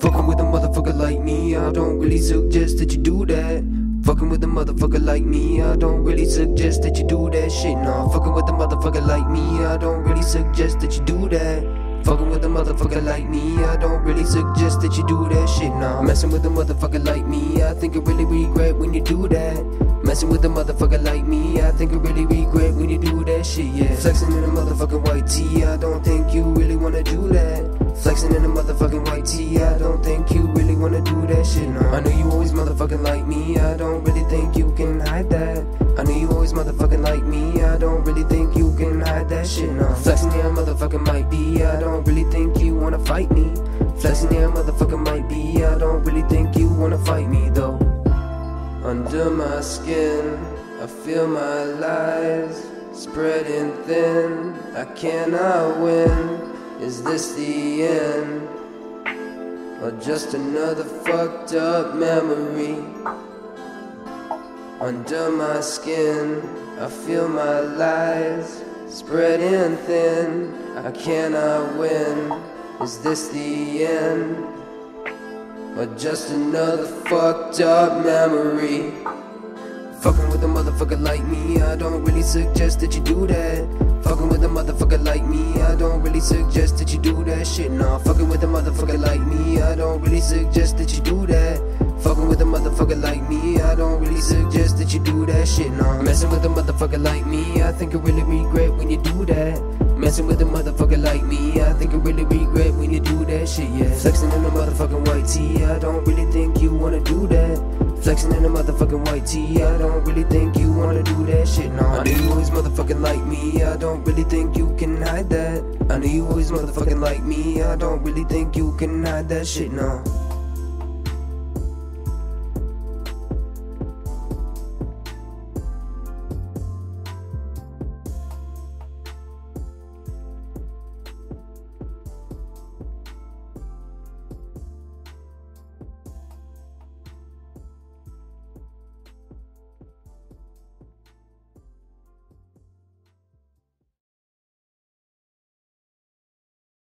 Fucking with a motherfucker like me, I don't really suggest that you do that. Fucking with a motherfucker like me, I don't really suggest that you do that shit. Nah, fucking with a motherfucker like me, I don't really suggest that you do that. Fucking with a motherfucker like me, I don't really suggest that you do that shit. Nah, messing with a motherfucker like me, I think I really regret when you do that. Messing with a motherfucker like me, I think I really regret when you do that shit, yeah. Flexing in a motherfucking white tee, I don't think you really wanna do that. Flexing in a motherfucking white tee, I don't think you really wanna do that shit, no. I know you always motherfucking like me, I don't really think you can hide that. I know you always motherfucking like me, I don't really think you can hide that shit, no. Flexing yeah, motherfucking might be, I don't really think you wanna fight me. Flexing yeah, motherfucking might be, I don't really think you wanna fight me though. Under my skin, I feel my lies spreading thin. I cannot win. Is this the end? Or just another fucked up memory? Under my skin, I feel my lies spreading thin. I cannot win. Is this the end? Or just another fucked up memory? Fucking with a motherfucker like me, I don't really suggest that you do that. Fucking with a motherfucker like me, I don't really suggest that you do that shit. Nah, fucking with a motherfucker like me, I don't really suggest that you do that. Fucking with a motherfucker like me, I don't really suggest that you do that shit. Nah, messing with a motherfucker like me, I think I really regret when you do that. Messing with a motherfucker like me, I think I really regret when you do that shit, yeah. Flexing in a motherfucking white tee, I don't really think you wanna do that. Flexing in a motherfucking white tee, I don't really think you wanna do that shit, No, I know you always motherfucking like me, I don't really think you can hide that. I know you always motherfucking like me, I don't really think you can hide that shit, nah.